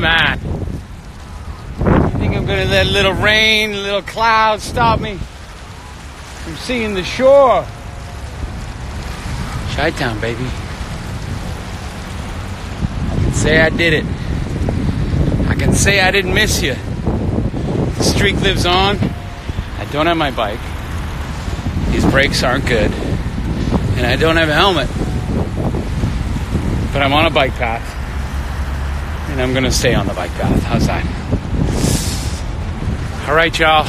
Come on. Think I'm gonna let a little rain, a little cloud stop me from seeing the shore? Chi Town, baby. I can say I did it. I can say I didn't miss you. The streak lives on. I don't have my bike. These brakes aren't good. And I don't have a helmet. But I'm on a bike path. And I'm to stay on the bike path. How's that? All right, y'all.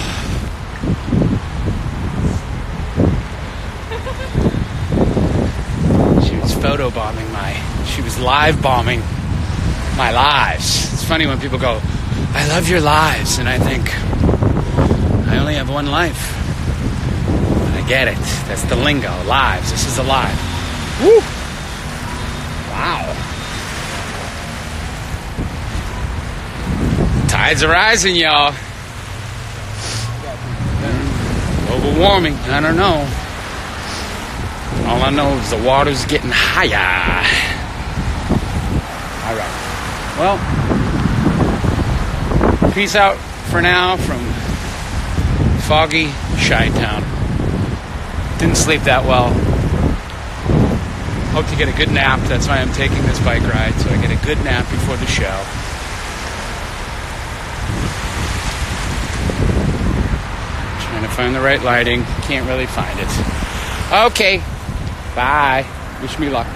She was photo bombing my, she was live bombing my lives. It's funny when people go, I love your lives. And I think, I only have one life. I get it. That's the lingo. Lives. This is alive. Woo! Tides are rising, y'all. Global warming. I don't know. All I know is the water's getting higher. All right. Well, peace out for now from foggy Chi Town. Didn't sleep that well. Hope to get a good nap. That's why I'm taking this bike ride, so I get a good nap before the show. Trying to find the right lighting. Can't really find it. Okay. Bye. Wish me luck.